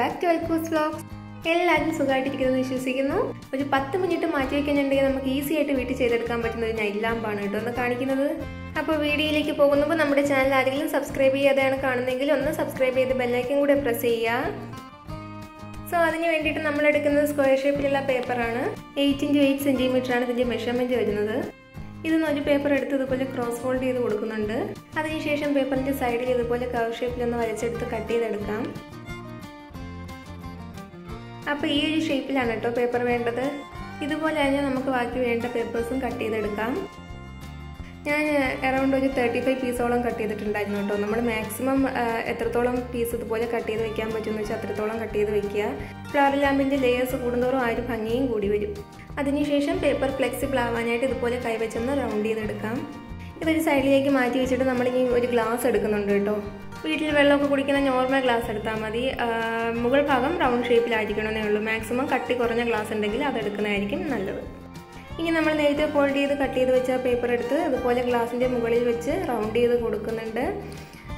Back to Al Quoz vlogs എല്ലാവരും സുഖമായിട്ടിരിക്കുന്നത് വിശ്വസിക്കുന്നു. ഒരു പത്ത് മിനിറ്റ് മാറ്റി വെക്കാനുണ്ടെങ്കിൽ നമുക്ക് ഈസി ആയിട്ട് വീട്ടിൽ ചെയ്തെടുക്കാൻ പറ്റുന്ന ഒരു നൈറ്റ് ലാമ്പാണ് കേട്ടോ ഒന്ന് കാണിക്കുന്നത്. അപ്പോൾ വീഡിയോയിലേക്ക് പോകുമ്പോൾ നമ്മുടെ ചാനൽ ആരെങ്കിലും സബ്സ്ക്രൈബ് ചെയ്യാതെയാണ് കാണുന്നതെങ്കിൽ ഒന്ന് സബ്സ്ക്രൈബ് ചെയ്ത് ബെല്ലൈക്കൻ കൂടെ പ്രസ് ചെയ്യുക. സോ അതിന് വേണ്ടിയിട്ട് നമ്മൾ എടുക്കുന്നത് സ്ക്വയർ ഷേപ്പിലുള്ള പേപ്പറാണ് എയ്റ്റ് ഇന്റു എയ്റ്റ് സെന്റിമീറ്റർ ആണ് ഇതിന്റെ മെഷർമെന്റ് വരുന്നത്. ഇതിന്ന് ഒരു പേപ്പർ എടുത്ത് ഇതുപോലെ ക്രോസ് ഫോൾഡ് ചെയ്ത് കൊടുക്കുന്നുണ്ട്. അതിനുശേഷം പേപ്പറിന്റെ സൈഡിൽ ഇതുപോലെ കവർ ഷേപ്പിലൊന്ന് വരച്ചെടുത്ത് കട്ട് ചെയ്തെടുക്കാം. അപ്പോൾ ഈ ഒരു ഷേപ്പിലാണ് കേട്ടോ പേപ്പർ വേണ്ടത്. ഇതുപോലെ തന്നെ നമുക്ക് ബാക്കി വേണ്ട പേപ്പേഴ്സും കട്ട് ചെയ്തെടുക്കാം. ഞാൻ അറൗണ്ട് ഒരു തേർട്ടി ഫൈവ് പീസോളം കട്ട് ചെയ്തിട്ടുണ്ടായിരുന്നു കേട്ടോ. നമ്മൾ മാക്സിമം എത്രത്തോളം പീസ് ഇതുപോലെ കട്ട് ചെയ്ത് വെക്കാൻ പറ്റുമെന്ന് വെച്ചാൽ അത്രത്തോളം കട്ട് ചെയ്ത് വെക്കുക. ഫ്ലവർ ലാമ്പിന്റെ ലെയേഴ്സ് കൂടുന്തോറും ആ ഒരു ഭംഗിയും കൂടി വരും. അതിനുശേഷം പേപ്പർ ഫ്ലെക്സിബിൾ ആവാനായിട്ട് ഇതുപോലെ കൈവച്ചൊന്ന് റൗണ്ട് ചെയ്തെടുക്കാം. ഇതൊരു സൈഡിലേക്ക് മാറ്റി വെച്ചിട്ട് നമ്മളിനി ഒരു ഗ്ലാസ് എടുക്കുന്നുണ്ട് കേട്ടോ. വീട്ടിൽ വെള്ളമൊക്കെ കുടിക്കുന്ന നോർമൽ ഗ്ലാസ് എടുത്താൽ മതി. മുകൾ ഭാഗം റൗണ്ട് ഷേപ്പിലായിരിക്കണമെന്നേ ഉള്ളൂ. മാക്സിമം കട്ടി കുറഞ്ഞ ഗ്ലാസ് ഉണ്ടെങ്കിൽ അതെടുക്കുന്നതായിരിക്കും നല്ലത്. ഇനി നമ്മൾ നേരത്തെ ഫോൾഡ് ചെയ്ത് കട്ട് ചെയ്ത് വെച്ച പേപ്പർ എടുത്ത് അതുപോലെ ഗ്ലാസിന്റെ മുകളിൽ വെച്ച് റൗണ്ട് ചെയ്ത് കൊടുക്കുന്നുണ്ട്.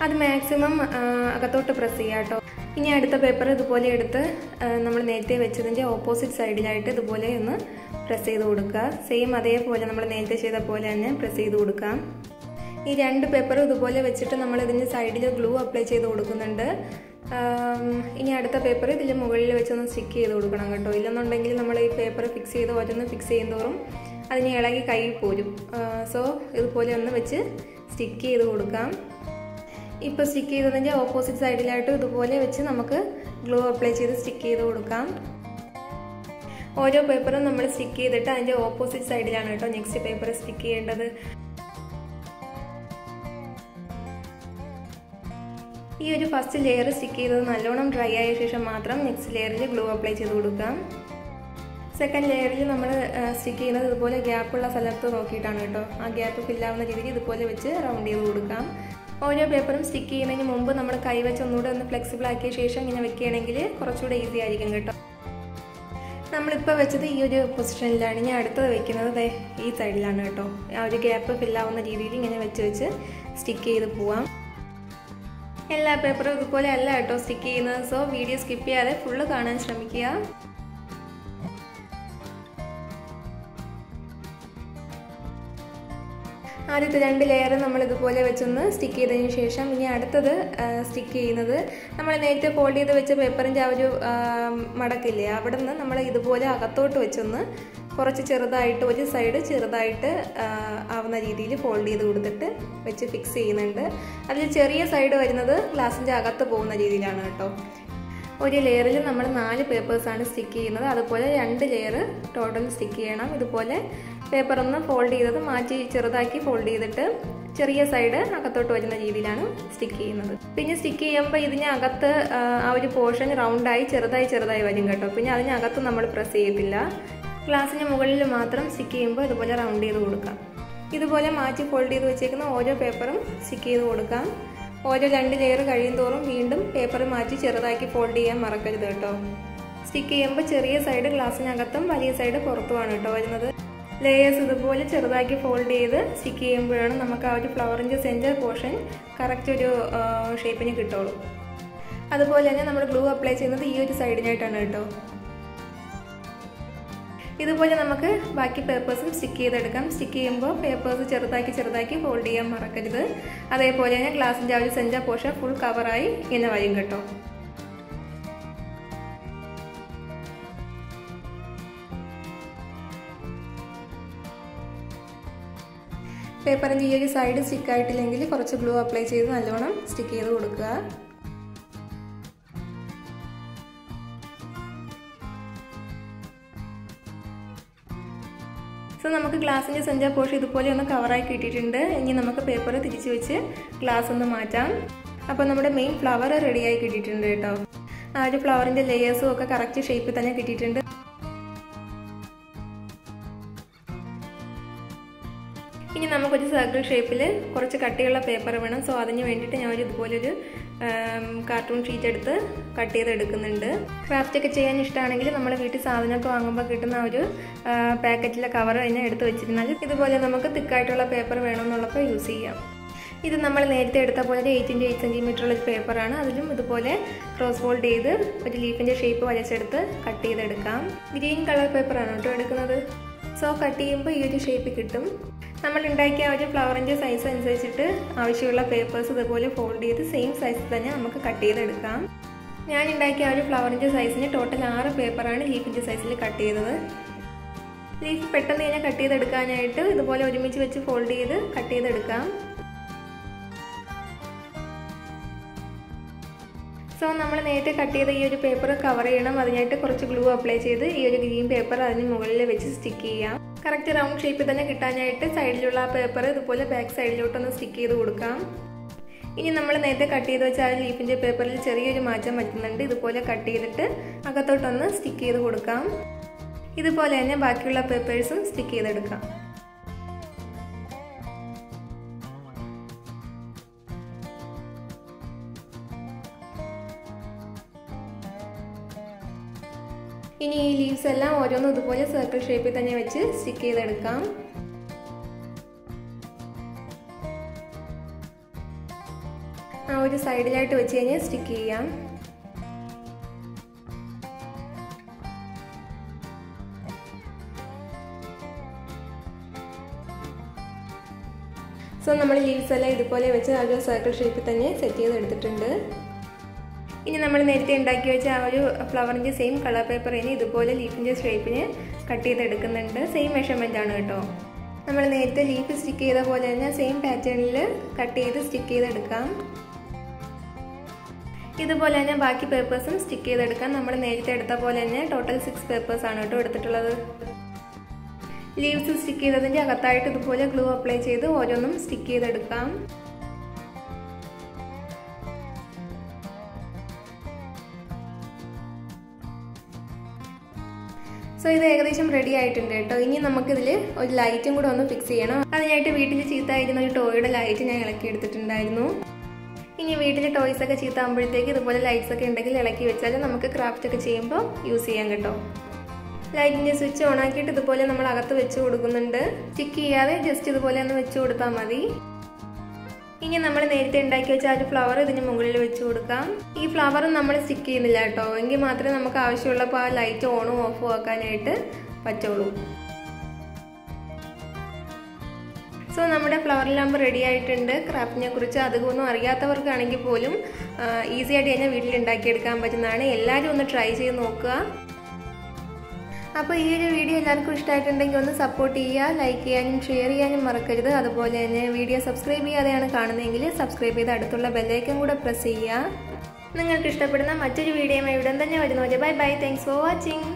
അത് മാക്സിമം അകത്തോട്ട് പ്രസ് ചെയ്യുക കേട്ടോ. ഇനി അടുത്ത പേപ്പർ ഇതുപോലെ എടുത്ത് നമ്മൾ നേരത്തെ വെച്ചതിന്റെ ഓപ്പോസിറ്റ് സൈഡിലായിട്ട് ഇതുപോലെ ഒന്ന് പ്രസ് ചെയ്ത് കൊടുക്കുക. സെയിം അതേപോലെ നമ്മൾ നേരത്തെ ചെയ്ത പോലെ തന്നെ പ്രസ് ചെയ്ത് കൊടുക്കാം. ഈ രണ്ട് പേപ്പറും ഇതുപോലെ വെച്ചിട്ട് നമ്മൾ ഇതിന്റെ സൈഡിൽ ഗ്ലൂ അപ്ലൈ ചെയ്ത് കൊടുക്കുന്നുണ്ട്. ഇനി അടുത്ത പേപ്പർ ഇതിൽ മുകളിൽ വെച്ചൊന്ന് സ്റ്റിക്ക് ചെയ്ത് കൊടുക്കണം കേട്ടോ. ഇല്ലെന്നുണ്ടെങ്കിൽ നമ്മൾ ഈ പേപ്പർ ഫിക്സ് ചെയ്ത് ഓരോന്ന് ഫിക്സ് ചെയ്യുന്നതോറും അതിന് ഇളകി കൈ പോരും. സോ ഇതുപോലെ ഒന്ന് വെച്ച് സ്റ്റിക്ക് ചെയ്ത് കൊടുക്കാം. ഇപ്പോൾ സ്റ്റിക്ക് ചെയ്തതിന്റെ ഓപ്പോസിറ്റ് സൈഡിലായിട്ട് ഇതുപോലെ വെച്ച് നമുക്ക് ഗ്ലൂ അപ്ലൈ ചെയ്ത് സ്റ്റിക്ക് ചെയ്ത് കൊടുക്കാം. ഓരോ പേപ്പറും നമ്മൾ സ്റ്റിക്ക് ചെയ്തിട്ട് അതിന്റെ ഓപ്പോസിറ്റ് സൈഡിലാണ് കേട്ടോ നെക്സ്റ്റ് പേപ്പർ സ്റ്റിക്ക് ചെയ്യേണ്ടത്. ഈ ഒരു ഫസ്റ്റ് ലെയർ സ്റ്റിക്ക് ചെയ്തത് നല്ലോണം ഡ്രൈ ആയ ശേഷം മാത്രം നെക്സ്റ്റ് ലെയറിൽ ഗ്ലൂ അപ്ലൈ ചെയ്ത് കൊടുക്കാം. സെക്കൻഡ് ലെയറിൽ നമ്മൾ സ്റ്റിക്ക് ചെയ്യുന്നത് ഇതുപോലെ ഗ്യാപ്പുള്ള സ്ഥലത്ത് നോക്കിയിട്ടാണ് കേട്ടോ. ആ ഗ്യാപ്പ് ഫില്ലാവുന്ന രീതിയിൽ ഇതുപോലെ വെച്ച് റൗണ്ട് ചെയ്ത് കൊടുക്കാം. ഓരോ പേപ്പറും സ്റ്റിക്ക് ചെയ്യുന്നതിന് മുമ്പ് നമ്മൾ കൈവച്ച് ഒന്നുകൂടെ ഒന്ന് ഫ്ലെക്സിബിൾ ആക്കിയ ശേഷം ഇങ്ങനെ വെക്കുകയാണെങ്കിൽ കുറച്ചുകൂടെ ഈസി ആയിരിക്കും കേട്ടോ. നമ്മളിപ്പോൾ വെച്ചത് ഈ ഒരു പൊസിഷനിലാണ് ഞാൻ അടുത്തത് വെക്കുന്നത് ഈ സൈഡിലാണ് കേട്ടോ. ആ ഒരു ഗ്യാപ്പ് ഫില്ലാവുന്ന രീതിയിൽ ഇങ്ങനെ വെച്ച് വെച്ച് സ്റ്റിക്ക് ചെയ്ത് പോവാം. എല്ലാ പേപ്പറും ഇതുപോലെ അല്ല കേട്ടോ സ്റ്റിക്ക് ചെയ്യുന്നത്. സോ വീഡിയോ സ്കിപ്പ് ചെയ്യാതെ ഫുള്ള് കാണാൻ ശ്രമിക്കുക. ആദ്യത്തെ രണ്ട് ലെയർ നമ്മൾ ഇതുപോലെ വെച്ചൊന്ന് സ്റ്റിക്ക് ചെയ്തതിന് ശേഷം ഇനി അടുത്തത് സ്റ്റിക്ക് ചെയ്യുന്നത്. നമ്മൾ നേരത്തെ ഫോൾഡ് ചെയ്ത് വെച്ച പേപ്പറിന്റെ ആ ഒരു മടക്കില്ലേ അവിടെ നിന്ന് നമ്മൾ ഇതുപോലെ അകത്തോട്ട് വെച്ചൊന്ന് കുറച്ച് ചെറുതായിട്ട് ഒരു സൈഡ് ചെറുതായിട്ട് ആവുന്ന രീതിയിൽ ഫോൾഡ് ചെയ്ത് കൊടുത്തിട്ട് വെച്ച് ഫിക്സ് ചെയ്യുന്നുണ്ട്. അതിൽ ചെറിയ സൈഡ് വരുന്നത് ഗ്ലാസിന്റെ അകത്ത് പോകുന്ന രീതിയിലാണ് കേട്ടോ. ഒരു ലെയറിൽ നമ്മൾ നാല് പേപ്പേഴ്സാണ് സ്റ്റിക്ക് ചെയ്യുന്നത്. അതുപോലെ രണ്ട് ലെയർ ടോട്ടൽ സ്റ്റിക്ക് ചെയ്യണം. ഇതുപോലെ പേപ്പർ ഒന്ന് ഫോൾഡ് ചെയ്തത് മാറ്റി ചെറുതാക്കി ഫോൾഡ് ചെയ്തിട്ട് ചെറിയ സൈഡ് അകത്തോട്ട് വരുന്ന രീതിയിലാണ് സ്റ്റിക്ക് ചെയ്യുന്നത്. പിന്നെ സ്റ്റിക്ക് ചെയ്യുമ്പോൾ ഇതിനകത്ത് ആ ഒരു പോർഷൻ റൗണ്ടായി ചെറുതായി ചെറുതായി വരും കേട്ടോ. പിന്നെ അതിനകത്ത് നമ്മൾ പ്രസ് ചെയ്യത്തില്ല. ഗ്ലാസിന് മുകളിൽ മാത്രം സ്റ്റിക്ക് ചെയ്യുമ്പോൾ ഇതുപോലെ റൗണ്ട് ചെയ്ത് കൊടുക്കാം. ഇതുപോലെ മാറ്റി ഫോൾഡ് ചെയ്ത് വെച്ചേക്കുന്ന ഓരോ പേപ്പറും സ്റ്റിക്ക് ചെയ്ത് കൊടുക്കാം. ഓരോ രണ്ട് ലെയർ കഴിയുന്തോറും വീണ്ടും പേപ്പർ മാറ്റി ചെറുതാക്കി ഫോൾഡ് ചെയ്യാൻ മറക്കരുത് കേട്ടോ. സ്റ്റിക്ക് ചെയ്യുമ്പോൾ ചെറിയ സൈഡ് ഗ്ലാസ്സിനകത്തും വലിയ സൈഡ് പുറത്തുമാണ് കേട്ടോ വരുന്നത്. ലെയേഴ്സ് ഇതുപോലെ ചെറുതാക്കി ഫോൾഡ് ചെയ്ത് സ്റ്റിക്ക് ചെയ്യുമ്പോഴാണ് നമുക്ക് ആ ഒരു ഫ്ലവറിന്റെ സെന്റർ പോർഷൻ കറക്റ്റ് ഒരു ഷേപ്പിന് കിട്ടുള്ളൂ. അതുപോലെ തന്നെ നമ്മൾ ഗ്ലൂ അപ്ലൈ ചെയ്യുന്നത് ഈ ഒരു സൈഡിനായിട്ടാണ് കേട്ടോ. ഇതുപോലെ നമുക്ക് ബാക്കി പേപ്പേഴ്സും സ്റ്റിക്ക് ചെയ്തെടുക്കാം. സ്റ്റിക്ക് ചെയ്യുമ്പോൾ പേപ്പേഴ്സ് ചെറുതാക്കി ചെറുതാക്കി ഫോൾഡ് ചെയ്യാൻ മറക്കരുത്. അതേപോലെ തന്നെ ഗ്ലാസിന്റെ ആ സെന്റർ പോർഷൻ ഫുൾ കവറായി ഇങ്ങനെ വരും കേട്ടോ. പേപ്പറിന്റെ ഈ ഒരു സൈഡ് സ്റ്റിക്ക് ആയിട്ടില്ലെങ്കിൽ കുറച്ച് ഗ്ലൂ അപ്ലൈ ചെയ്ത് നല്ലോണം സ്റ്റിക്ക് ചെയ്ത് കൊടുക്കുക. സോ നമുക്ക് ഗ്ലാസിന്റെ സഞ്ചാ പോർഷൻ ഇതുപോലെ ഒന്ന് കവറായി കിട്ടിയിട്ടുണ്ട്. ഇനി നമുക്ക് പേപ്പർ തിരിച്ചു വെച്ച് ഗ്ലാസ് ഒന്ന് മാറ്റാം. അപ്പോൾ നമ്മുടെ മെയിൻ ഫ്ലവർ റെഡിയായി കിട്ടിയിട്ടുണ്ട് കേട്ടോ. ആ ഒരു ഫ്ലവറിന്റെ ലെയേഴ്സും ഒക്കെ കറക്റ്റ് ഷേപ്പിൽ തന്നെ കിട്ടിയിട്ടുണ്ട്. നമുക്കൊരു സർക്കിൾ ഷേപ്പിൽ കുറച്ച് കട്ടിയുള്ള പേപ്പർ വേണം. സോ അതിന് വേണ്ടിയിട്ട് ഞാൻ ഒരു ഇതുപോലൊരു കാർട്ടൂൺ ഷീറ്റ് എടുത്ത് കട്ട് ചെയ്ത് എടുക്കുന്നുണ്ട്. ക്രാഫ്റ്റ് ഒക്കെ ചെയ്യാൻ ഇഷ്ടമാണെങ്കിൽ നമ്മൾ വീട്ടിൽ സാധനമൊക്കെ വാങ്ങുമ്പോൾ കിട്ടുന്ന ഒരു പാക്കറ്റിലെ കവർ തന്നെ എടുത്ത് വെച്ചിരുന്നാൽ ഇതുപോലെ നമുക്ക് തിക്കായിട്ടുള്ള പേപ്പർ വേണമെന്നുള്ളപ്പോൾ യൂസ് ചെയ്യാം. ഇത് നമ്മൾ നേരത്തെ എടുത്ത പോലെ ഒരു എയ്റ്റ് ഇന്റു എയ്റ്റ് സെന്റിമീറ്ററുള്ള ഒരു പേപ്പറാണ് അതിലും ഇതുപോലെ ക്രോസ് ഫോൾഡ് ചെയ്ത് ഒരു ലീഫിന്റെ ഷേപ്പ് വരച്ചെടുത്ത് കട്ട് ചെയ്തെടുക്കാം. ഗ്രീൻ കളർ പേപ്പറാണ് കേട്ടോ എടുക്കുന്നത്? സോ കട്ട് ചെയ്യുമ്പോൾ ഈ ഒരു ഷേപ്പ് കിട്ടും. നമ്മൾ ഉണ്ടാക്കിയ ഒരു ഫ്ലവറിന്റെ സൈസ് അനുസരിച്ചിട്ട് ആവശ്യമുള്ള പേപ്പേഴ്സ് ഇതുപോലെ ഫോൾഡ് ചെയ്ത് സെയിം സൈസിൽ തന്നെ നമുക്ക് കട്ട് ചെയ്തെടുക്കാം. ഞാൻ ഉണ്ടാക്കിയ ഒരു ഫ്ലവറിന്റെ സൈസിന് ടോട്ടൽ ആറ് പേപ്പറാണ് ലീഫിന്റെ സൈസിൽ കട്ട് ചെയ്തത്. ലീഫ് പെട്ടെന്ന് തന്നെ കട്ട് ചെയ്തെടുക്കാനായിട്ട് ഇതുപോലെ ഒരുമിച്ച് വെച്ച് ഫോൾഡ് ചെയ്ത് കട്ട് ചെയ്തെടുക്കാം. സോ നമ്മൾ നേരത്തെ കട്ട് ചെയ്ത ഈ ഒരു പേപ്പർ കവർ ചെയ്യണം. അതിനായിട്ട് കുറച്ച് ഗ്ലൂ അപ്ലൈ ചെയ്ത് ഈ ഒരു ഗ്രീൻ പേപ്പർ അതിന് മുകളിൽ വെച്ച് സ്റ്റിക്ക് ചെയ്യാം. കറക്റ്റ് റൗണ്ട് ഷേപ്പിൽ തന്നെ കിട്ടാനായിട്ട് സൈഡിലുള്ള ആ പേപ്പർ ഇതുപോലെ ബാക്ക് സൈഡിലോട്ടൊന്ന് സ്റ്റിക്ക് ചെയ്ത് കൊടുക്കാം. ഇനി നമ്മൾ നേരത്തെ കട്ട് ചെയ്ത് വെച്ച ആ ലീഫിന്റെ പേപ്പറിൽ ചെറിയൊരു മാറ്റം പറ്റുന്നുണ്ട്. ഇതുപോലെ കട്ട് ചെയ്തിട്ട് അകത്തോട്ടൊന്ന് സ്റ്റിക്ക് ചെയ്ത് കൊടുക്കാം. ഇതുപോലെ തന്നെ ബാക്കിയുള്ള പേപ്പേഴ്സും സ്റ്റിക്ക് ചെയ്തെടുക്കാം. ഇനി ഈ ലീവ്സ് എല്ലാം ഓരോന്നും ഇതുപോലെ സർക്കിൾ ഷേപ്പിൽ തന്നെ വെച്ച് സ്റ്റിക്ക് ചെയ്തെടുക്കാം. ആ ഒരു സൈഡിലായിട്ട് വെച്ച് കഴിഞ്ഞാൽ സ്റ്റിക്ക് ചെയ്യാം. സോ നമ്മൾ ലീവ്സ് എല്ലാം ഇതുപോലെ വെച്ച് ആ ഒരു സർക്കിൾ ഷേപ്പിൽ തന്നെ സെറ്റ് ചെയ്തെടുത്തിട്ടുണ്ട്. ഇനി നമ്മൾ നേരത്തെ ഉണ്ടാക്കി വെച്ച ആ ഒരു ഫ്ലവറിന്റെ സെയിം കളർ പേപ്പർ ഇനി ഇതുപോലെ ലീഫിന്റെ ഷേപ്പിന് കട്ട് ചെയ്തെടുക്കുന്നുണ്ട്. സെയിം മെഷർമെന്റ് ആണ് കേട്ടോ. നമ്മൾ നേരത്തെ ലീഫ് സ്റ്റിക്ക് ചെയ്ത പോലെ തന്നെ സെയിം പാറ്റേണിൽ കട്ട് ചെയ്ത് സ്റ്റിക്ക് ചെയ്തെടുക്കാം. ഇതുപോലെ തന്നെ ബാക്കി പേപ്പേഴ്സും സ്റ്റിക്ക് ചെയ്തെടുക്കാം. നമ്മൾ നേരത്തെ എടുത്ത പോലെ തന്നെ ടോട്ടൽ സിക്സ് പേപ്പേഴ്സ് ആണ് കേട്ടോ എടുത്തിട്ടുള്ളത്. ലീവ്സ് സ്റ്റിക്ക് ചെയ്തതിന്റെ അകത്തായിട്ട് ഇതുപോലെ ഗ്ലൂ അപ്ലൈ ചെയ്ത് ഓരോന്നും സ്റ്റിക്ക് ചെയ്തെടുക്കാം. സോ ഇത് ഏകദേശം റെഡി ആയിട്ടുണ്ട് കേട്ടോ. ഇനി നമുക്കിതിൽ ഒരു ലൈറ്റും കൂടെ ഒന്ന് ഫിക്സ് ചെയ്യണം. അതിനായിട്ട് വീട്ടിൽ ചീത്തായിരുന്ന ഒരു ടോയുടെ ലൈറ്റ് ഞാൻ ഇളക്കി എടുത്തിട്ടുണ്ടായിരുന്നു. ഇനി വീട്ടിൽ ടോയ്സ് ഒക്കെ ചീത്താകുമ്പോഴത്തേക്ക് ഇതുപോലെ ലൈറ്റ്സ് ഒക്കെ ഉണ്ടെങ്കിൽ ഇളക്കി വെച്ചാൽ നമുക്ക് ക്രാഫ്റ്റ് ഒക്കെ ചെയ്യുമ്പോൾ യൂസ് ചെയ്യാൻ കേട്ടോ. ലൈറ്റിന്റെ സ്വിച്ച് ഓൺ ആക്കിയിട്ട് ഇതുപോലെ നമ്മൾ അകത്ത് വെച്ച് കൊടുക്കുന്നുണ്ട്. സ്റ്റിക്ക് ചെയ്യാതെ ജസ്റ്റ് ഇതുപോലെ ഒന്ന് വെച്ച് കൊടുത്താൽ മതി. ഇനി നമ്മൾ നേരത്തെ ഉണ്ടാക്കി വെച്ച ആ ഒരു ഫ്ലവർ ഇതിന് മുകളിൽ വെച്ച് കൊടുക്കാം. ഈ ഫ്ലവർ നമ്മൾ സ്റ്റിക്ക് ചെയ്യുന്നില്ല കേട്ടോ. എങ്കിൽ മാത്രമേ നമുക്ക് ആവശ്യമുള്ളപ്പോൾ ആ ലൈറ്റ് ഓണും ഓഫും ആക്കാനായിട്ട് പറ്റുള്ളൂ. സോ നമ്മുടെ ഫ്ലവർ ലാമ്പ് റെഡി ആയിട്ടുണ്ട്. ക്രാഫ്റ്റിനെ കുറിച്ച് അധികമൊന്നും അറിയാത്തവർക്കാണെങ്കിൽ പോലും ഈസി ആയിട്ട് തന്നെ വീട്ടിൽ ഉണ്ടാക്കിയെടുക്കാൻ പറ്റുന്നതാണ്. എല്ലാവരും ഒന്ന് ട്രൈ ചെയ്ത് നോക്കുക. അപ്പോൾ ഈ ഒരു വീഡിയോ എല്ലാവർക്കും ഇഷ്ടമായിട്ടുണ്ടെങ്കിൽ ഒന്ന് സപ്പോർട്ട് ചെയ്യുക ലൈക്ക് ചെയ്യാനും ഷെയർ ചെയ്യാനും മറക്കരുത്. അതുപോലെ തന്നെ വീഡിയോ സബ്സ്ക്രൈബ് ചെയ്യാതെയാണ് കാണുന്നതെങ്കിൽ സബ്സ്ക്രൈബ് ചെയ്ത് അടുത്തുള്ള ബെല്ലൈക്കൻ കൂടെ പ്രസ് ചെയ്യുക. നിങ്ങൾക്ക് ഇഷ്ടപ്പെടുന്ന മറ്റൊരു വീഡിയോയുമായി ഉടൻ തന്നെ വരുന്നവരെ bye bye thanks for watching